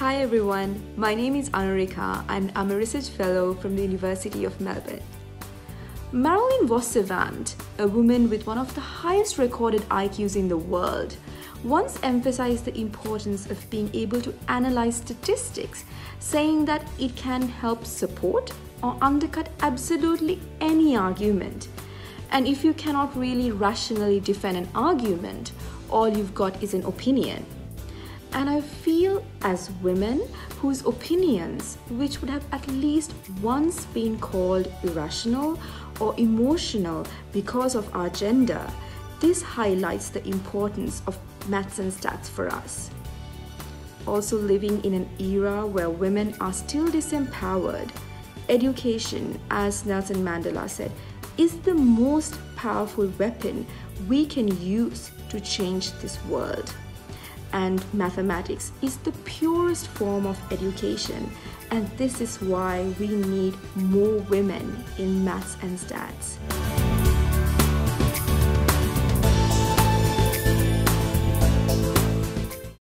Hi everyone, my name is Anurika and I'm a research fellow from the University of Melbourne. Marilyn vos Savant, a woman with one of the highest recorded IQs in the world, once emphasized the importance of being able to analyze statistics, saying that it can help support or undercut absolutely any argument. And if you cannot really rationally defend an argument, all you've got is an opinion. And I feel as women whose opinions, which would have at least once been called irrational or emotional because of our gender, this highlights the importance of maths and stats for us. Also, living in an era where women are still disempowered, education, as Nelson Mandela said, is the most powerful weapon we can use to change this world and mathematics is the purest form of education, and this is why we need more women in maths and stats.